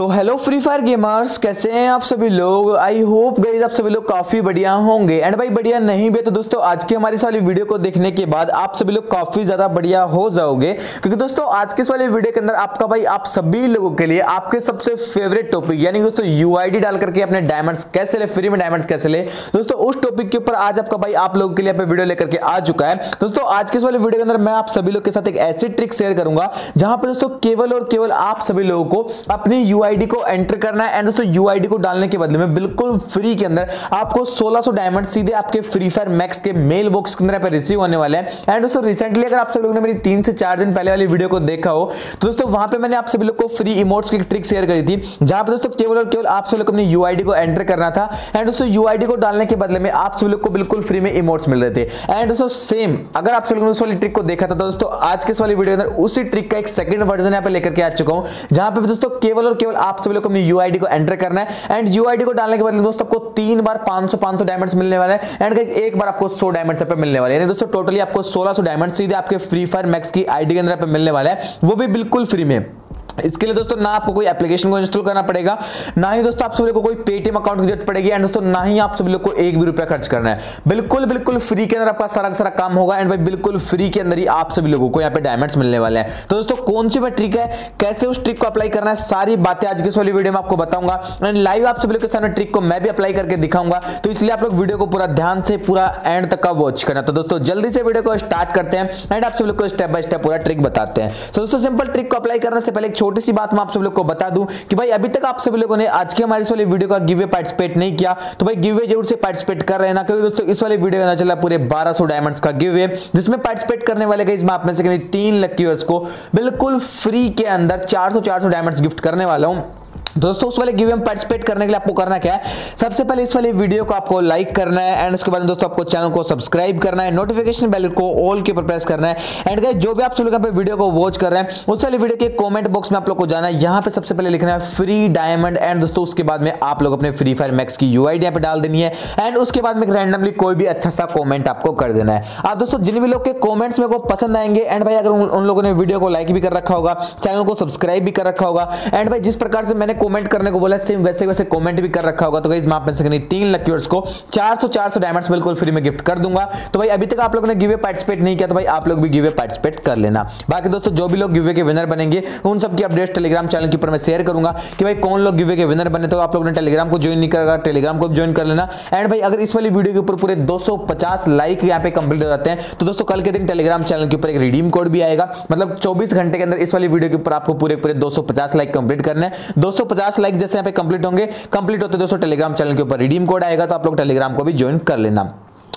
तो hello free fire gamers कैसे हैं आप सभी लोग? आई होप गई आप सभी लोग काफ़ी बढ़िया होंगे। एंड भाई, बढ़िया नहीं भी तो दोस्तों, आज की हमारी वाली वीडियो को देखने के बाद आप सभी लोग काफ़ी ज़्यादा बढ़िया हो जाओगे। क्योंकि दोस्तों, आज के इस वाली वीडियो के अंदर आपका भाई, आप सभी लोगों के लिए आपके सबसे फेवरेट टॉपिक यानी दोस्तों यू डाल करके अपने डायमंड्स कैसे ले फ्री में डायमंड्स कैसे ले। दोस्तों, उस टॉपिक के ऊपर आज आपका भाई, आप लोगों के लिए वीडियो लेकर के आ चुका है। दोस्तों, आज के इस वाली वीडियो के अंदर मैं आप सभी लोग के साथ एक ऐसी ट्रिक शेयर करूँगा, जहाँ पर दोस्तों, केवल और केवल आप सभी लोगों को अपनी यू को एंटर करना है एंड दोस्तों यूआईडी को डालने के बदले में बिल्कुल फ्री के अंदर आपको 1600 डायमंड सीधे आपके फ्री फायर मैक्स के मेल बॉक्स के अंदर रिसीव होने वाले हैं। एंड दोस्तों रिसेंटली अगर आप सब लोगों ने मेरी तीन से चार दिन पहले वाली वीडियो को देखा हो तो दोस्तों वहाँ पे मैंने आप सभी लोग को फ्री इमोट्स की ट्रिक शेयर करी थी, जहाँ पर दोस्तों केवल और केवल आप सभी लोग अपनी यूआईडी को एंटर करना था। एंड दोस्तों यूआईडी को डालने के बदले में आप सभी लोग को बिल्कुल फ्री में इमोट्स मिल रहे थे। एंड दोस्तों सेम अगर आप सभी लोगों ने उस वाली ट्रिक को देखा था तो दोस्तों आज के इस वाली वीडियो के अंदर उसी ट्रिक का एक सेकंड वर्जन यहाँ पे लेकर के आ चुका हूँ, जहाँ पे दोस्तों केवल और केवल आप सभी लोग अपनी यूआईडी को एंटर करना है। एंड यूआईडी को डालने के बाद दोस्तों आपको तीन बार 500 500 डायमंड्स मिलने वाले हैं। एंड गाइस एक बार आपको 100 डायमंड्स पे मिलने वाले हैं। दोस्तों टोटली आपको 1600 डायमंड्स सीधे आपके फ्री फायर मैक्स की आईडी के अंदर पे मिलने वाले है। वो भी बिल्कुल फ्री में। इसके लिए दोस्तों, ना आपको कोई एप्लीकेशन को इंस्टॉल करना पड़ेगा, ना ही दोस्तों आप सभी को कोई पेटीएम अकाउंट की ज़रूरत पड़ेगी एंड दोस्तों, ना ही आप सभी लोग को एक भी रुपया खर्च करना है। बिल्कुल बिल्कुल फ्री के अंदर आपका सारा सारा काम होगा एंड भाई बिल्कुल फ्री के अंदर ही आप सभी लोगों को यहाँ पे डायमंड्स मिलने वाले हैं। तो दोस्तों, कौन सी वह ट्रिक है? कैसे उस ट्रिक को अप्लाई करना है? सारी बातें आज की वाली वीडियो में आपको बताऊँगा एंड लाइव आप सभी लोग के सामने ट्रिक को मैं भी अप्लाई करके दिखाऊँगा। तो इसलिए आप लोग वीडियो को पूरा ध्यान से, पूरा एंड तक का वॉच करना। तो दोस्तों, जल्दी से वीडियो को स्टार्ट करते हैं एंड आप सभी लोग को स्टेप बाय स्टेप पूरा ट्रिक बताते हैं। दोस्तों सिंपल ट्रिक को अप्लाई करने से पहले सी बात मैं आप सब लोग को बता दूँ कि भाई अभी तक आप सब लोगों ने आज के हमारे इस वाले वीडियो का गिवे पार्टिसिपेट नहीं किया तो भाई गिवे ज़रूर से पार्टिसिपेट कर रहे ना क्योंकि दोस्तों इस वाले वीडियो में चला पूरे 1200 डायमंड्स का गिवे जिसमें पार्टिसिपेट करने वाले गई इसमें आप में से तीन लकी को बिल्कुल फ्री के अंदर 400 400 डायमंड्स गिफ्ट करने वाला हूँ। दोस्तों, उस वाले गिव में पार्टिसिपेट करने के लिए आपको करना क्या है? सबसे पहले इस वाले वीडियो को आपको लाइक करना है एंड उसके बाद दोस्तों आपको चैनल को सब्सक्राइब करना है नोटिफिकेशन बेल को ऑल के ऊपर प्रेस करना है एंड गाइस जो भी आप लोग पे वीडियो को वॉच कर रहे हैं, उस वाले वीडियो के कमेंट बॉक्स में आप लोग को जाना है। यहाँ पे सबसे पहले लिखना है फ्री डायमंड एंड दोस्तों, उसके बाद में आप लोग अपने फ्री फायर मैक्स की यू आई पे डाल देनी है एंड उसके बाद में रैंडमली कोई भी अच्छा सा कॉमेंट आपको कर देना है। आप दोस्तों, जिन भी लोग के कॉमेंट्स मेरे को पसंद आएँगे एंड भाई, अगर उन लोगों ने वीडियो को लाइक भी कर रखा होगा चैनल को सब्सक्राइब भी कर रखा होगा एंड भाई, जिस प्रकार से मैंने कॉमेंट करने को बोला सेम वैसे वैसे कमेंट भी कर रखा होगा। तो गाइस मैं आप में से तीन लकी को 400 400 डायमंड्स बिल्कुल फ्री में गिफ्ट कर दूँगा। तो भाई, अभी तक आप लोगों ने गिवे पार्टिसिपेट नहीं किया तो भाई, आप लोग भी गिवे पार्टिसिपेट कर लेना। बाकी दोस्तों, जो भी लोग गिवे के विनर बनेंगे, उन सबकी अपडेट टेलीग्राम चैनल के ऊपर मैं शेयर करूँगा कि भाई, कौन लोग गिवे के विनर बने तो आप लोग ने टेलीग्राम को ज्वाइन नहीं करेगा टेलीग्राम को ज्वाइन कर लेना। एंड भाई, अगर इस वाली वीडियो के ऊपर पूरे 250 लाइक यहाँ पे कंप्लीट हो जाते हैं तो दोस्तों, कल के दिन टेलीग्राम चैनल के ऊपर एक रिडीम कोड भी आएगा। मतलब 24 घंटे के अंदर इस वाली वीडियो के ऊपर आपको पूरे पूरे 250 लाइक कंप्लीट करने 250 लाइक जैसे यहाँ पे कंप्लीट होंगे कंप्लीट होते दोस्तों टेलीग्राम चैनल के ऊपर रिडीम कोड आएगा तो आप लोग टेलीग्राम को भी ज्वाइन कर लेना।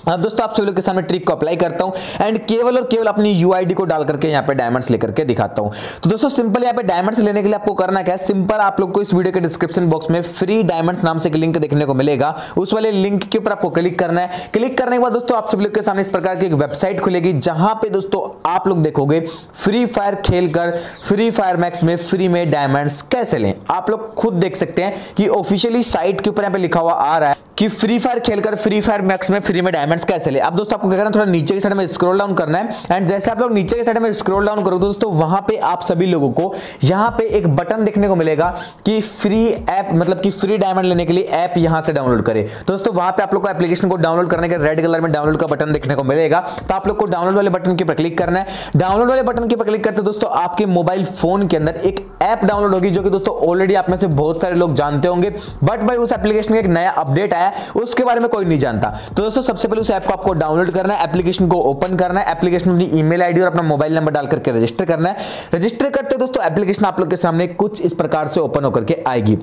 अब दोस्तों, आप सभी लोग के सामने ट्रिक को अप्लाई करता हूँ एंड केवल और केवल अपनी यूआईडी को डाल करके यहाँ पे डायमंड्स लेकर के दिखाता हूँ। तो दोस्तों सिंपल यहाँ पे डायमंड्स लेने के लिए आपको करना क्या है? सिंपल आप लोग को इस वीडियो के डिस्क्रिप्शन बॉक्स में फ्री डायमंड्स नाम से एक लिंक देखने को मिलेगा। उस वाले लिंक के ऊपर आपको क्लिक करना है। क्लिक करने के बाद दोस्तों, आप सभी लोग के सामने इस प्रकार की एक वेबसाइट खुलेगी, जहाँ पे दोस्तों आप लोग देखोगे फ्री फायर खेलकर फ्री फायर मैक्स में फ्री में डायमंड्स कैसे लें। आप लोग खुद देख सकते हैं कि ऑफिशियली साइट के ऊपर यहाँ पे लिखा हुआ आ रहा है कि फ्री फायर खेलकर फ्री फायर मैक्स में फ्री में डायमंड्स कैसे ले? अब दोस्तों, आपको क्या करना थोड़ा नीचे की साइड में स्क्रॉल डाउन करना है। एंड जैसे आप लोग नीचे की साइड में स्क्रॉल डाउन करोगे दोस्तों, वहाँ पे आप सभी लोगों को यहाँ पे एक बटन देखने को मिलेगा कि फ्री ऐप मतलब कि फ्री डायमंड लेने के लिए ऐप यहाँ से डाउनलोड करें। दोस्तों, वहाँ पे आप लोग को एप्लीकेशन को डाउनलोड करने के रेड कलर में डाउनलोड का बटन देखने को मिलेगा। तो आप लोग को डाउनलोड वाले बटन के ऊपर क्लिक करना है। डाउनलोड वाले बटन के ऊपर क्लिक करते दोस्तों, आपके मोबाइल फ़ोन के अंदर एक ऐप डाउनलोड होगी, जो कि दोस्तों ऑलरेडी आप में से बहुत सारे लोग जानते होंगे। बट भाई, उस एप्लीकेशन का एक नया अपडेट आया, उसके बारे में कोई नहीं जानता। तो दोस्तों, सबसे पहले उस ऐप को आपको डाउनलोड करना है, एप्लीकेशन को ओपन करना है, एप्लीकेशन में अपनी ईमेल आईडी और अपना मोबाइल नंबर डाल करके रजिस्टर करना है। रजिस्टर करते दोस्तों, एप्लीकेशन आप लोग के सामने कुछ इस प्रकार से ओपन होकर के आएगी।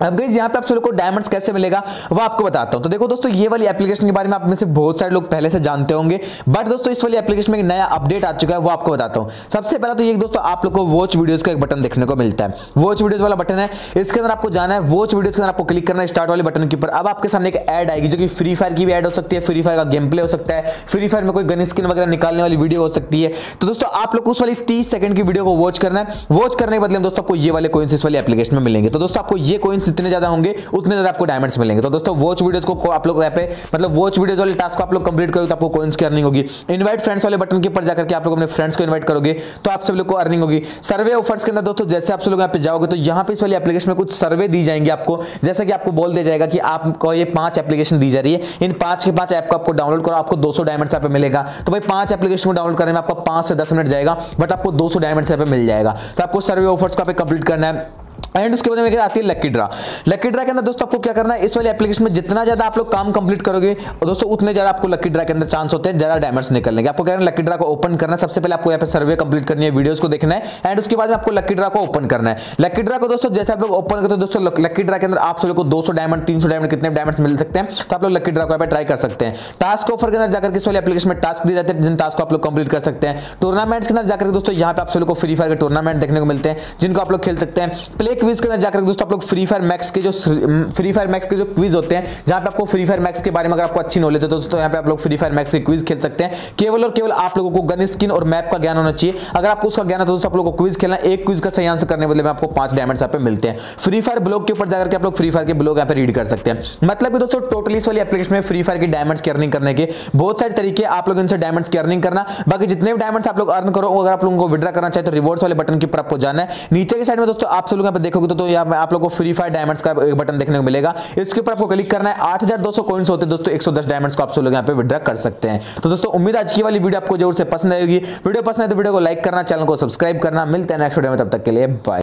अब गई यहाँ पे आप लोग को डायमंड्स कैसे मिलेगा, वो आपको बताता हूँ। तो देखो दोस्तों, ये वाली एप्लीकेशन के बारे में आप में से बहुत सारे लोग पहले से जानते होंगे बट दोस्तों, इस वाली एप्लीकेशन में एक नया अपडेट आ चुका है, वो आपको बताता हूँ। सबसे पहला तो ये दोस्तों, आप लोग को वॉच वीडियोस का एक बटन देखने को मिलता है। वॉच वीडियोस वाला बटन है, इसके अंदर आपको जाना है वॉच वीडियोस के अंदर आपको क्लिक करना है स्टार्ट वाले बटन के ऊपर। अब आपके सामने एक एड आएगी, जो कि फ्री फायर की भी एड हो सकती है फ्री फायर का गेम प्ले हो सकता है फ्री फायर में कोई गन स्किन वगैरह निकालने वाली वीडियो हो सकती है। तो दोस्तों, आप लोग उस वाली तीस सेकंड की वीडियो को वॉच करना है। वॉच करने के बदले दोस्तों, आपको ये वाले कोइंस इस वाली एप्लीकेशन में मिलेंगे। तो दोस्तों, आपको ये कोइंस कोइंस जितने ज़्यादा होंगे, उतने ज़्यादा आपको डायमंड्स मिलेंगे। तो दोस्तों वॉच वीडियोस को आप लोग यहाँ पे मतलब वॉच वीडियोस वाले टास्क को आप लोग कंप्लीट करोगे तो आपको कोइंस की अर्निंग होगी। इनवाइट फ्रेंड्स वाले बटन के ऊपर जाकर के आप लोग अपने फ्रेंड्स को इन्वाइट करोगे तो आप सब लोग को अर्निंग होगी। सर्वे ऑफर्स के अंदर दोस्तों, जैसे आप लोग यहाँ पे जाओगे तो यहाँ पे इस वाली एप्लीकेशन में कुछ सर्वे दी जाएँगे आपको। जैसा कि आपको बोल दिया जाएगा कि आपको ये पाँच एप्लीकेशन दी जा रही है। इन पाँच के पाँच ऐप को आपको डाउनलोड करो, आपको 200 डायमंड्स यहाँ पे मिलेगा। तो भाई, पाँच एप्लीकेशन को डाउनलोड करने में आपको पाँच से दस मिनट जाएगा बट आपको 200 डायमंड्स यहाँ पे मिल जाएगा। तो आपको सर्वे ऑफर्स को आप कंप्लीट करना है। एंड उसके बाद में आती है? लकी ड्रा लकी ड्रा के अंदर दोस्तों आपको क्या करना है? इस वाली एप्लीकेशन में जितना ज़्यादा आप लोग काम कंप्लीट करोगे, और दोस्तों उतने ज़्यादा आपको लकी ड्रा के अंदर चांस होते हैं, ज़्यादा डायमंड्स निकलने के। आपको क्या करना लकी ड्रा को ओपन करना सबसे पहले आपको यहाँ पे सर्वे कंप्लीट करनी है वीडियोस को देखना है एंड उसके बाद आपको लकी ड्रा को ओपन करना है। लकी ड्रा को दोस्तों जैसे आप लोग ओपन करते हो, दोस्तों लकी ड्रा के अंदर आप सभी को दो डायमंड तीन डायमंड कितने डायमंड मिल सकते हैं तो आप लोग लकी ड्रा को यहाँ पे ट्राई कर सकते हैं। टास्क ऑफ़र के अंदर जाकर इस वाली एप्लीकेशन में टास्क दिए जाते हैं, जिन टास्क को आप लोग कंप्लीट कर सकते हैं। टूर्नामेंट्स के अंदर जाकर दोस्तों यहाँ पे आप सभी को फ्री फायर के टूर्नामेंट देखने को मिलते हैं, जिनको आप लोग खेल सकते हैं। प्ले क्विज के अंदर जाकर दोस्तों आप लोग फ्री फायर मैक्स के जो फ्री फायर मैक्स के जो क्विज होते हैं, जहाँ पे आपको फ्री फायर मैक्स के बारे में अगर आपको अच्छी नॉलेज है तो दोस्तों यहाँ पे आप लोग फ्री फायर मैक्स के क्विज खेल सकते हैं। केवल और केवल आप लोगों को गन स्किन और मैप का ज्ञान होना चाहिए। अगर आपको उसका ज्ञान है तो दोस्तों आप लोग को क्विज खेलना एक क्विज का सही आंसर करने बदले में आपको पाँच डायमंड यहाँ पे मिलते हैं। फ्री फायर ब्लॉग के ऊपर जाकर आप लोग फ्री फायर के ब्लॉग यहाँ पे रीड कर सकते हैं। मतलब दोस्तों टोटली इस वाली एप्लीकेशन में फ्री फायर की डायमंड्स की अर्निंग करने के बहुत सारे तरीके आप लोग इनसे डायमंड्स की अर्निंग करना। बाकी जितने भी डायमंड्स आप लोग अर्न करो, अगर आप लोगों को विड्रा करना चाहे तो रिवॉर्ड्स वाले बटन के ऊपर आपको जाना है। नीचे की साइड में दोस्तों आप सब लोग यहाँ पे देखोगे तो यहाँ पे आप लोग को फ्री फायर डायमंड्स का बटन देखने को मिलेगा। इसके ऊपर आपको क्लिक करना है। आठ हज़ार दो सौ कॉइन्स होते हैं। दोस्तों, एक सौ दस डायमंड्स को आप लोग यहाँ पे विड्रा कर सकते हैं। तो दोस्तों, उम्मीद आज की वाली वीडियो आपको ज़रूर से पसंद आएगी वीडियो पसंद है तो वीडियो को लाइक करना, चैनल को सब्सक्राइब करना। मिलते हैं नेक्स्ट वीडियो में, तब तक के लिए बाय